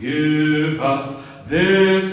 Give us this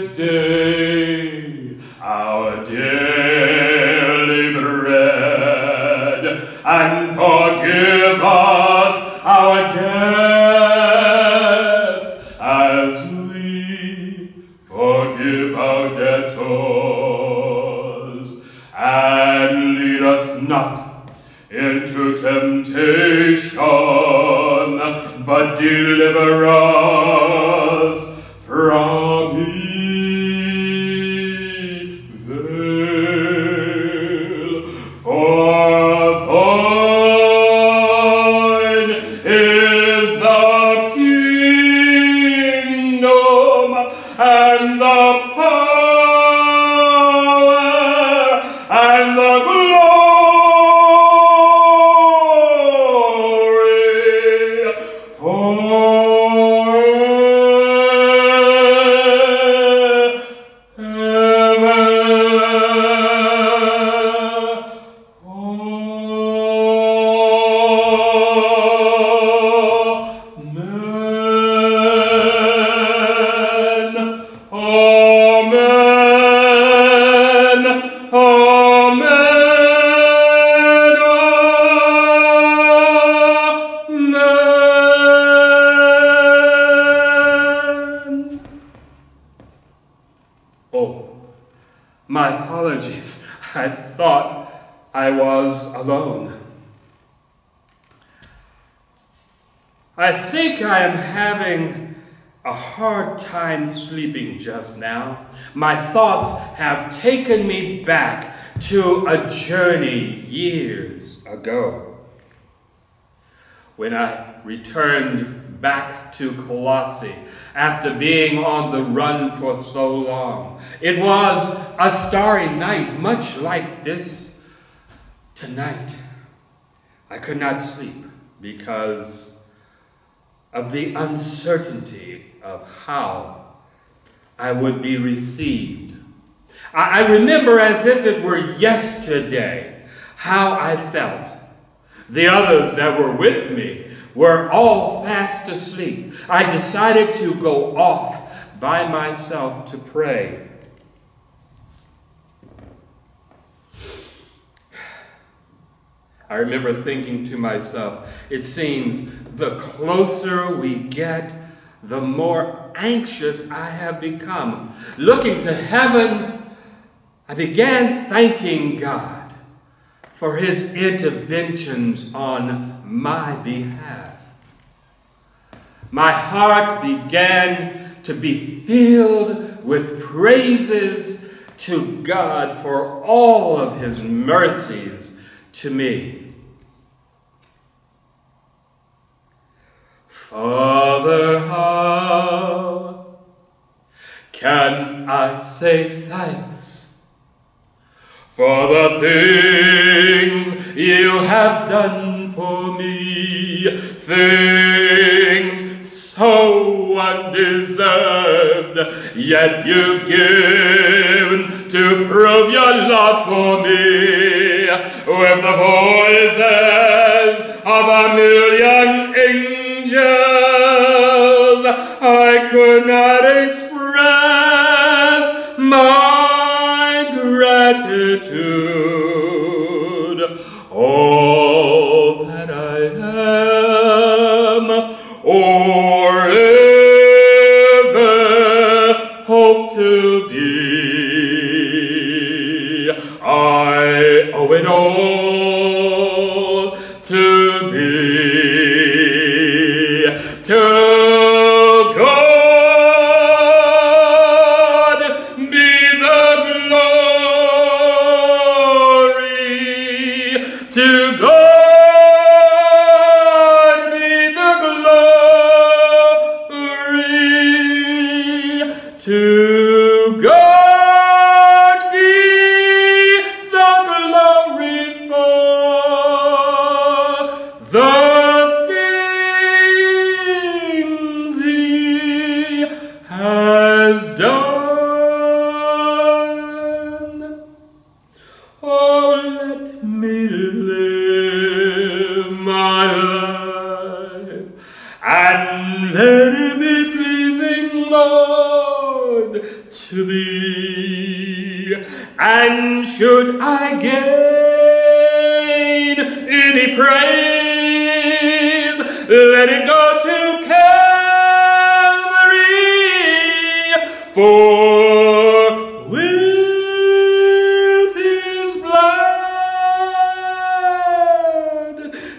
sleeping just now. My thoughts have taken me back to a journey years ago. When I returned back to Colossae after being on the run for so long, it was a starry night, much like this tonight. I could not sleep because of the uncertainty of how I would be received. I, I remember as if it were yesterday how I felt. The others that were with me were all fast asleep. I decided to go off by myself to pray. I remember thinking to myself, it seems the closer we get, the more anxious I have become. Looking to heaven, I began thanking God for his interventions on my behalf. My heart began to be filled with praises to God for all of his mercies to me. Father, how can I say thanks for the things you have done for me? Things so undeserved, yet you've given to prove your love for me. With the voices of a million angels, I could not express my gratitude. to go.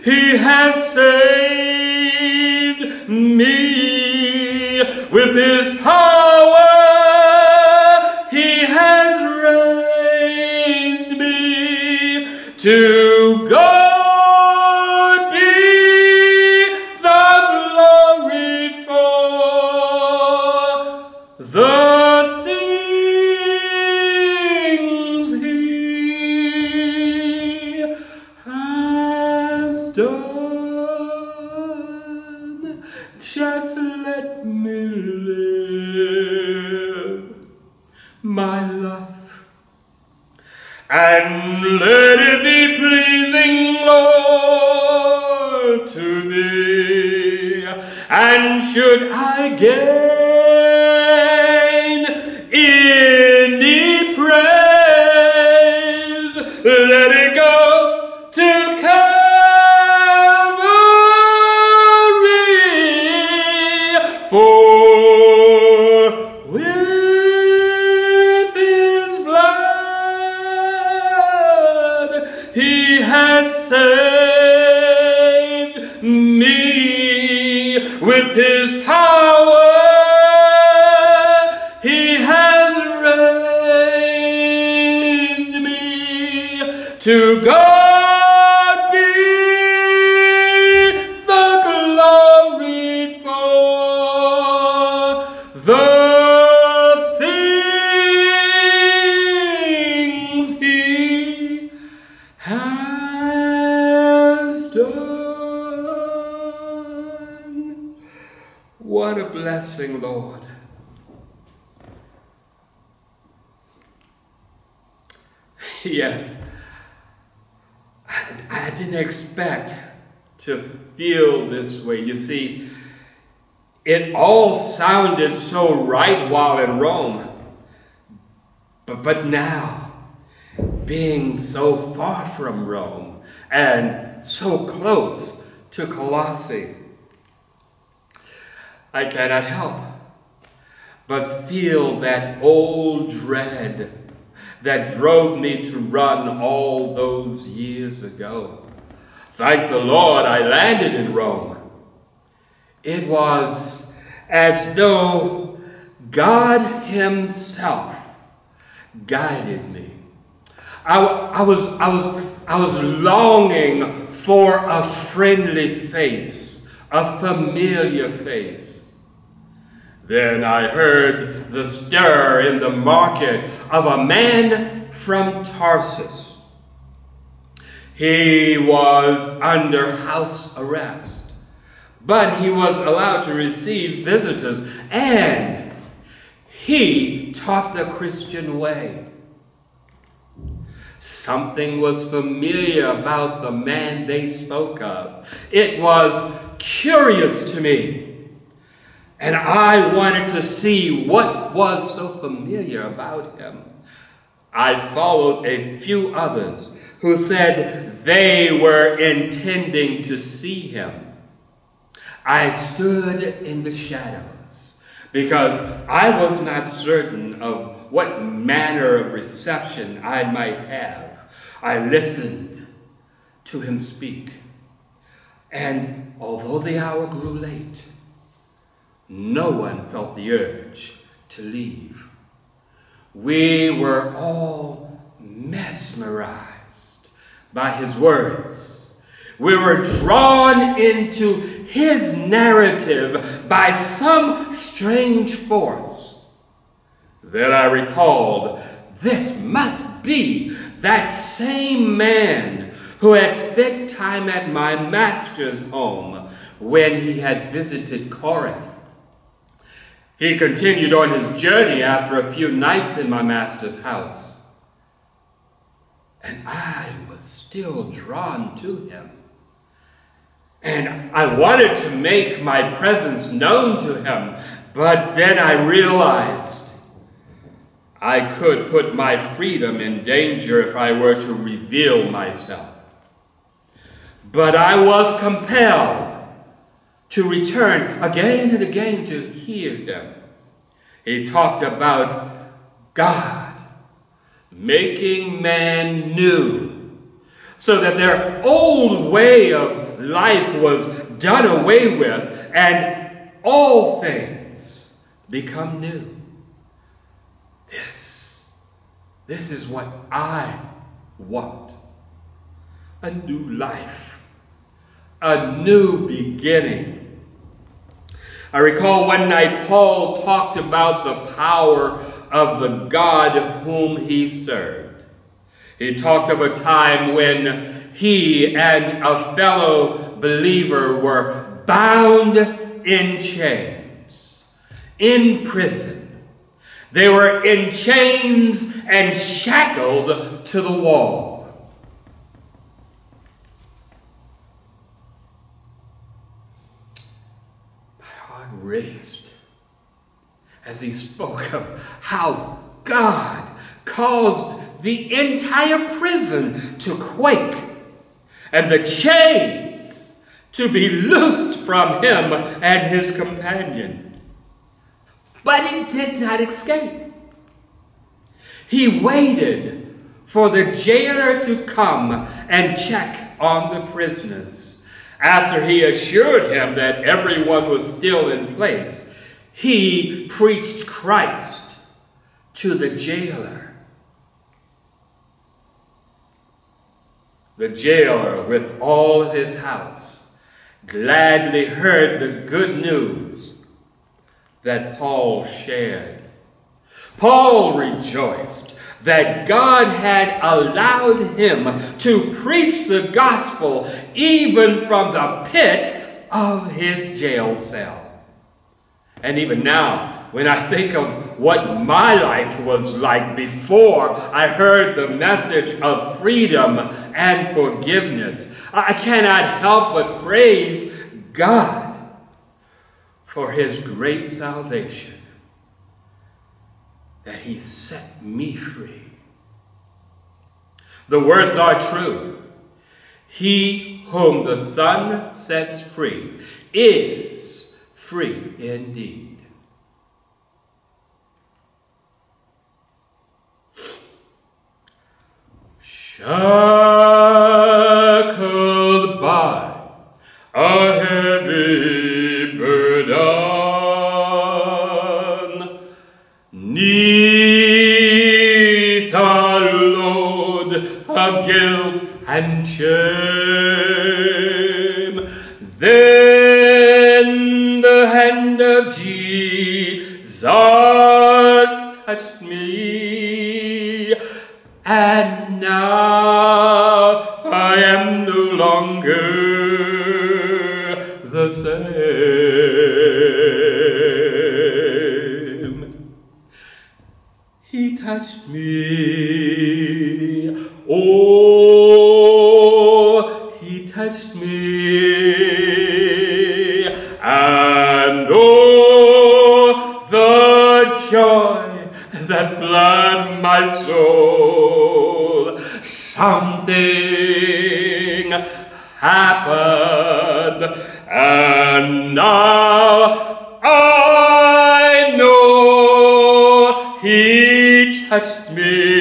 He has saved me with his power. To feel this way. You see, it all sounded so right while in Rome. But, but now, being so far from Rome and so close to Colossae, I cannot help but feel that old dread that drove me to run all those years ago. Thank the Lord I landed in Rome. It was as though God Himself guided me. I, I, was, I, was, I was longing for a friendly face, a familiar face. Then I heard the stir in the market of a man from Tarsus. He was under house arrest, but he was allowed to receive visitors and he taught the Christian way. Something was familiar about the man they spoke of. It was curious to me. And I wanted to see what was so familiar about him. I followed a few others who said they were intending to see him. I stood in the shadows because I was not certain of what manner of reception I might have. I listened to him speak. And although the hour grew late, no one felt the urge to leave. We were all mesmerized by his words. We were drawn into his narrative by some strange force. Then I recalled this must be that same man who had spent time at my master's home when he had visited Corinth. He continued on his journey after a few nights in my master's house. And I was still drawn to him. And I wanted to make my presence known to him, but then I realized I could put my freedom in danger if I were to reveal myself. But I was compelled to return again and again to hear him. He talked about God making man new so that their old way of life was done away with and all things become new. This, this is what I want. A new life, a new beginning. I recall one night Paul talked about the power of the God whom he served. He talked of a time when he and a fellow believer were bound in chains, in prison. They were in chains and shackled to the wall. My raced as he spoke of how God caused the entire prison to quake and the chains to be loosed from him and his companion. But he did not escape. He waited for the jailer to come and check on the prisoners. After he assured him that everyone was still in place, he preached Christ to the jailer. The jailer, with all of his house, gladly heard the good news that Paul shared. Paul rejoiced that God had allowed him to preach the gospel even from the pit of his jail cell. And even now, when I think of what my life was like before I heard the message of freedom and forgiveness, I cannot help but praise God for his great salvation, that he set me free. The words are true. He whom the Son sets free is free indeed. Shackled by a heavy Jesus touched me, and now I am no longer the same. He touched me. Soul. Something happened, and now I know he touched me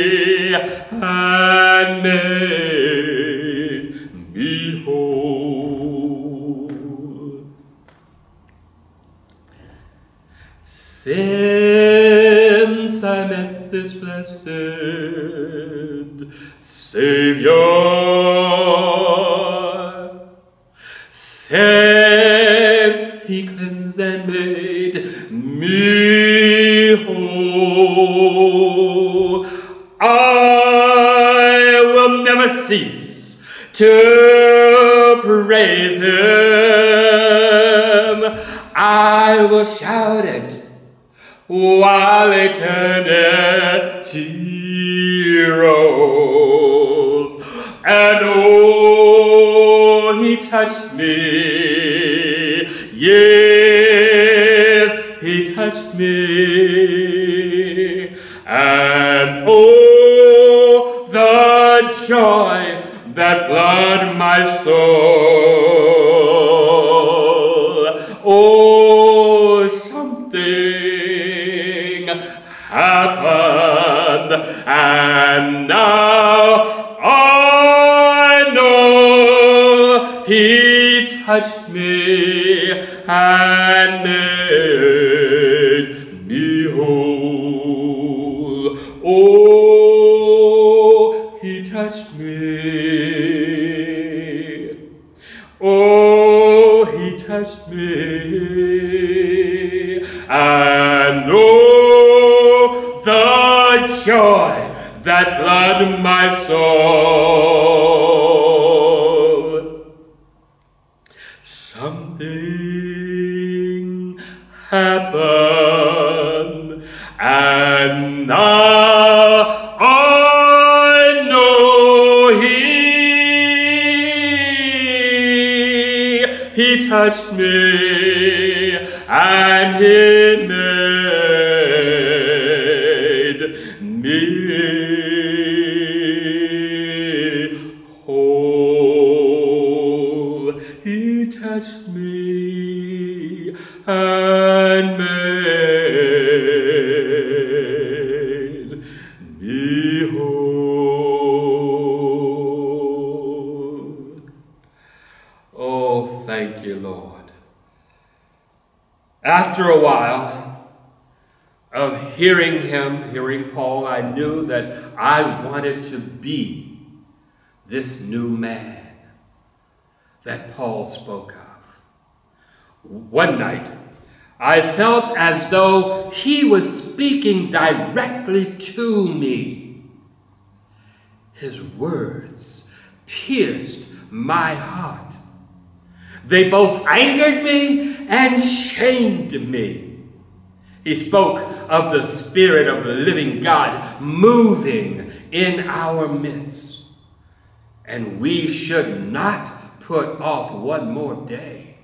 joy that flooded my soul. Oh, something happened, and now I know he touched me and he, he touched me, and he made I wanted to be this new man that Paul spoke of. One night, I felt as though he was speaking directly to me. His words pierced my heart. They both angered me and shamed me. He spoke of the Spirit of the living God moving in our midst. And we should not put off one more day.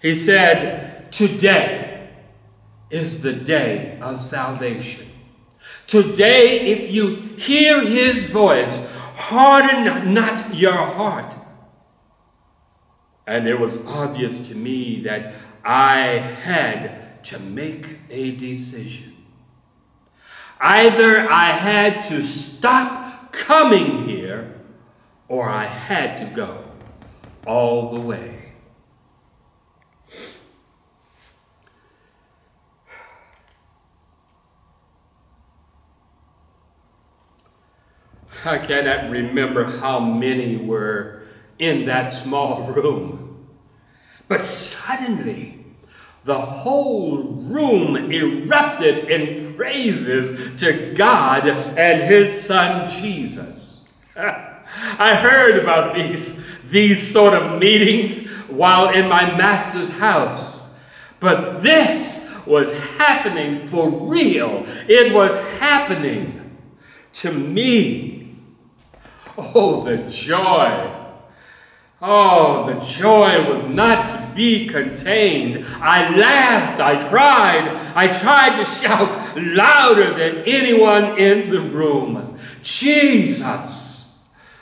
He said, Today is the day of salvation. Today, if you hear his voice, harden not your heart. And it was obvious to me that I had to make a decision. Either I had to stop coming here or I had to go all the way. I cannot remember how many were in that small room. But suddenly, the whole room erupted in praises to God and his son Jesus. I heard about these, these sort of meetings while in my master's house. But this was happening for real. It was happening to me. Oh, the joy Oh, the joy was not to be contained. I laughed, I cried, I tried to shout louder than anyone in the room. Jesus,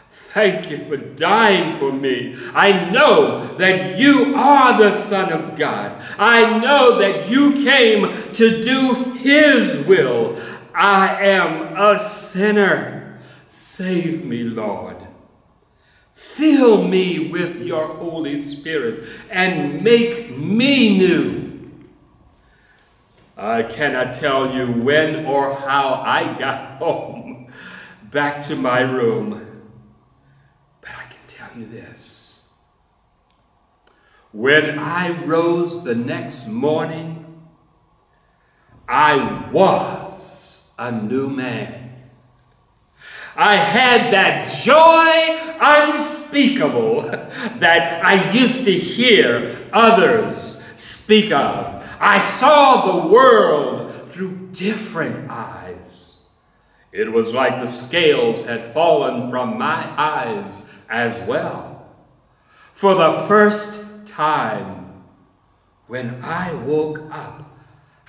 thank you for dying for me. I know that you are the Son of God. I know that you came to do His will. I am a sinner. Save me, Lord. Fill me with your Holy Spirit and make me new. I cannot tell you when or how I got home back to my room, but I can tell you this. When I rose the next morning, I was a new man. I had that joy unspeakable that I used to hear others speak of. I saw the world through different eyes. It was like the scales had fallen from my eyes as well. For the first time, when I woke up,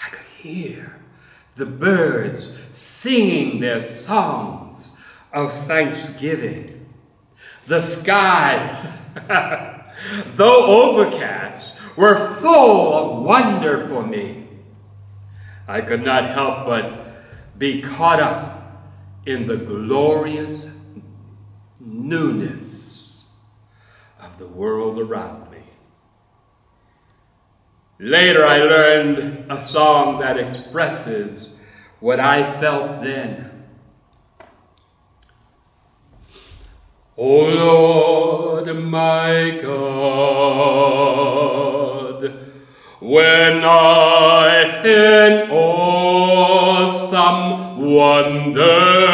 I could hear the birds singing their songs of thanksgiving. The skies, though overcast, were full of wonder for me. I could not help but be caught up in the glorious newness of the world around me. Later, I learned a song that expresses what I felt then. O Lord, my God, when I in awesome wonder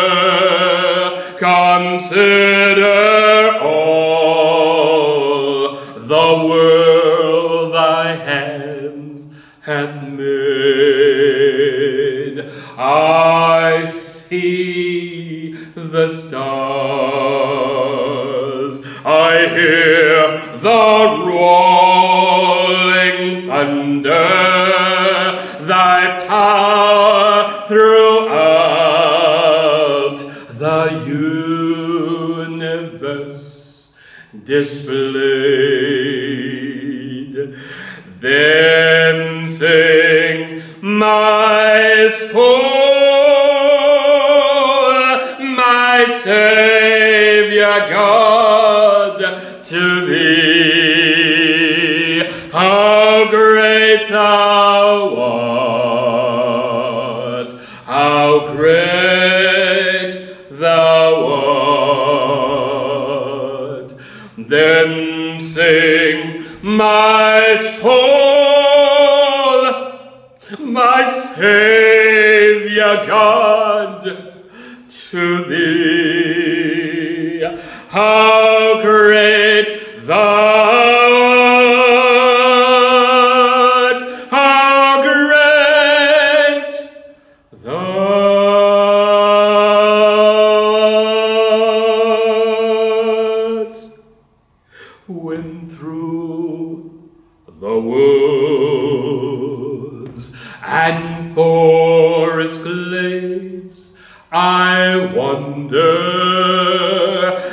consider all the world thy hands hath made. I see the stars, hear the rolling thunder, thy power throughout the universe displayed. Then sings my soul, my Savior God,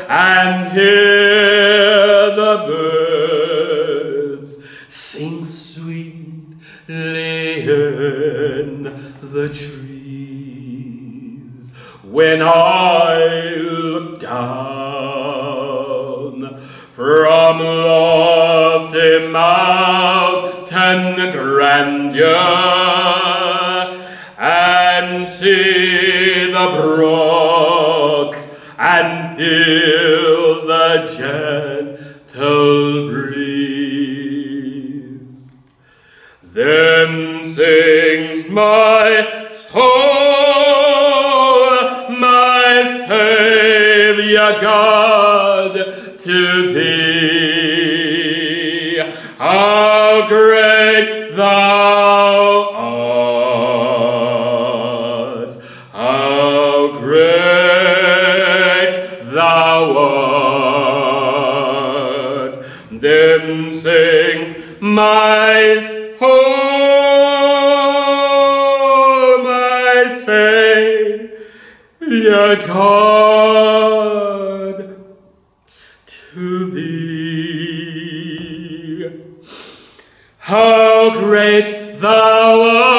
and hear the birds sing sweetly in the trees. When I my soul, my Savior God, to thee. How great thou art,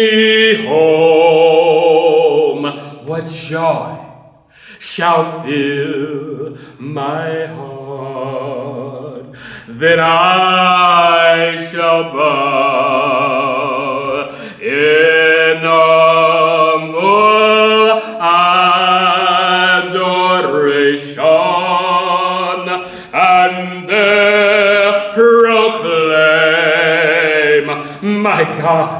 me home. What joy shall fill my heart? Then I shall bow in humble adoration and there proclaim my God,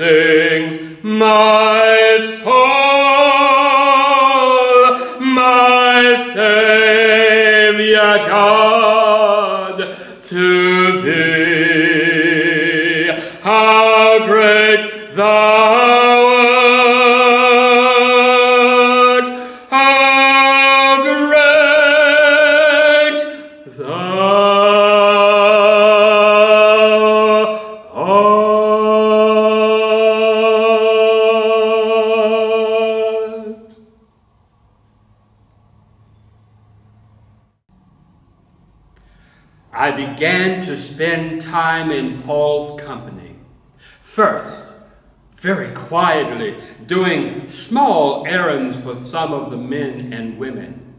sings spend time in Paul's company. First, very quietly, doing small errands for some of the men and women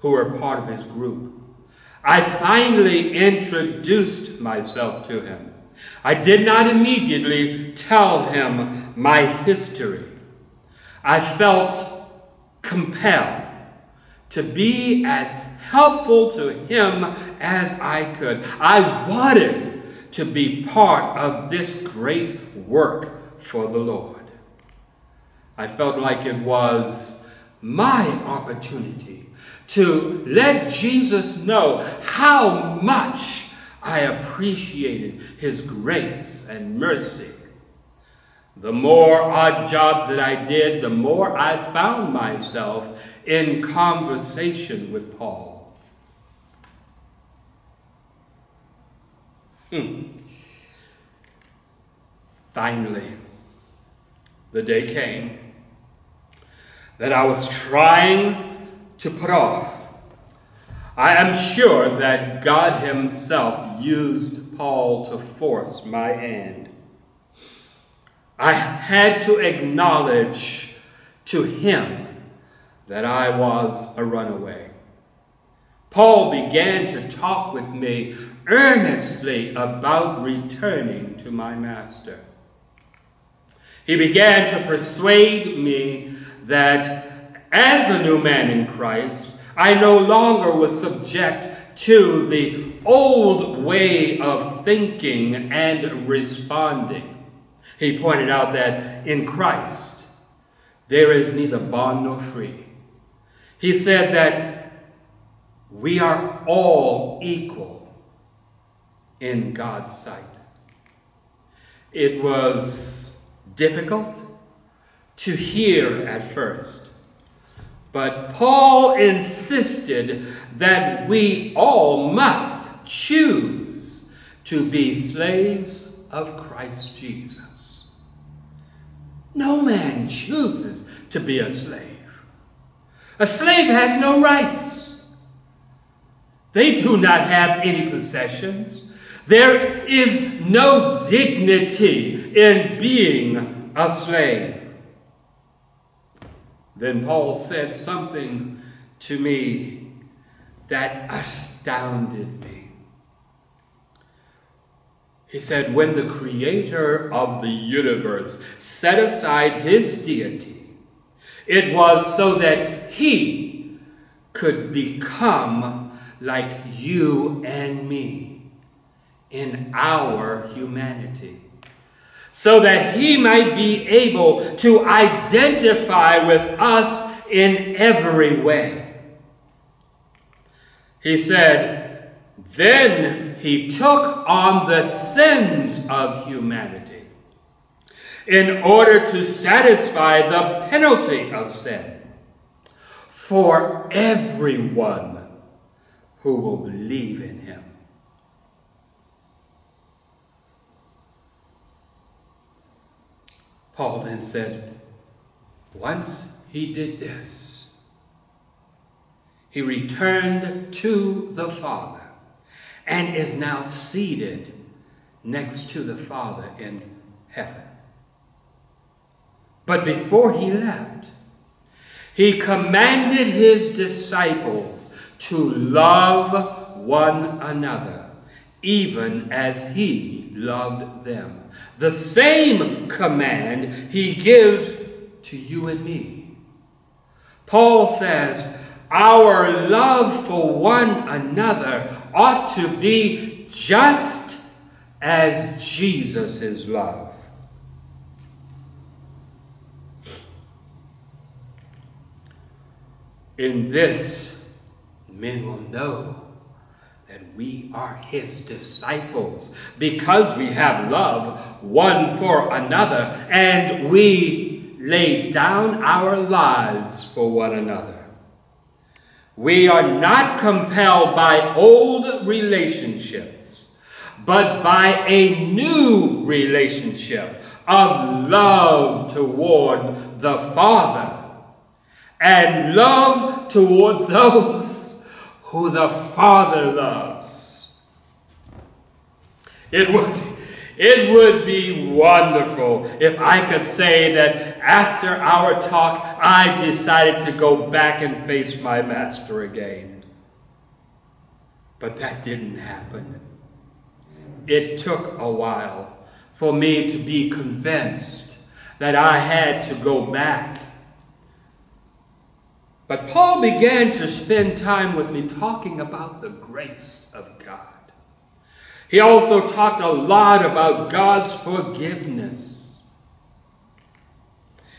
who were part of his group. I finally introduced myself to him. I did not immediately tell him my history. I felt compelled to be as helpful to him as I could. I wanted to be part of this great work for the Lord. I felt like it was my opportunity to let Jesus know how much I appreciated his grace and mercy. The more odd jobs that I did, the more I found myself in conversation with Paul. Hmm. Finally, the day came that I was trying to put off. I am sure that God Himself used Paul to force my hand. I had to acknowledge to him that I was a runaway. Paul began to talk with me earnestly about returning to my master. He began to persuade me that as a new man in Christ, I no longer was subject to the old way of thinking and responding. He pointed out that in Christ there is neither bond nor free. He said that we are all equal in God's sight. It was difficult to hear at first, but Paul insisted that we all must choose to be slaves of Christ Jesus. No man chooses to be a slave. A slave has no rights. They do not have any possessions. There is no dignity in being a slave. Then Paul said something to me that astounded me. He said, When the creator of the universe set aside his deity, it was so that he could become like you and me in our humanity, so that he might be able to identify with us in every way. He said, Then he took on the sins of humanity in order to satisfy the penalty of sin for everyone who will believe in him. Paul then said, once he did this, he returned to the Father and is now seated next to the Father in heaven. But before he left, he commanded his disciples to love one another, even as he loved them. The same command he gives to you and me. Paul says, Our love for one another ought to be just as Jesus love. In this, men will know we are his disciples because we have love one for another and we lay down our lives for one another. We are not compelled by old relationships, but by a new relationship of love toward the Father and love toward those who the Father loves. It would, it would be wonderful if I could say that after our talk, I decided to go back and face my master again. But that didn't happen. It took a while for me to be convinced that I had to go back but Paul began to spend time with me talking about the grace of God. He also talked a lot about God's forgiveness.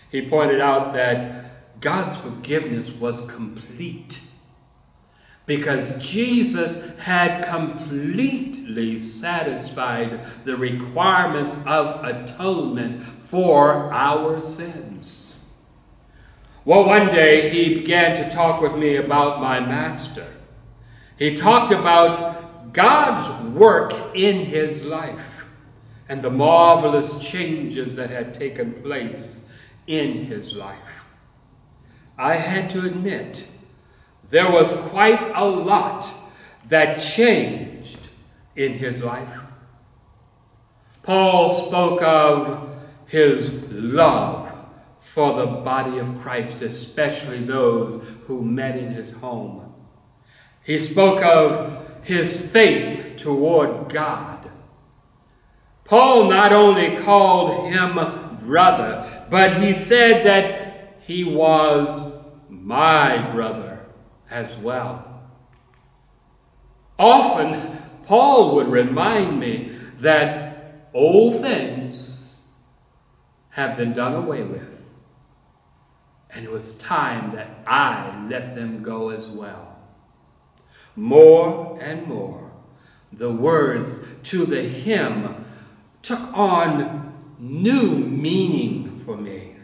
He pointed out that God's forgiveness was complete because Jesus had completely satisfied the requirements of atonement for our sins. Well, one day he began to talk with me about my master. He talked about God's work in his life and the marvelous changes that had taken place in his life. I had to admit, there was quite a lot that changed in his life. Paul spoke of his love for the body of Christ, especially those who met in his home. He spoke of his faith toward God. Paul not only called him brother, but he said that he was my brother as well. Often, Paul would remind me that old things have been done away with and it was time that I let them go as well. More and more, the words to the hymn took on new meaning for me.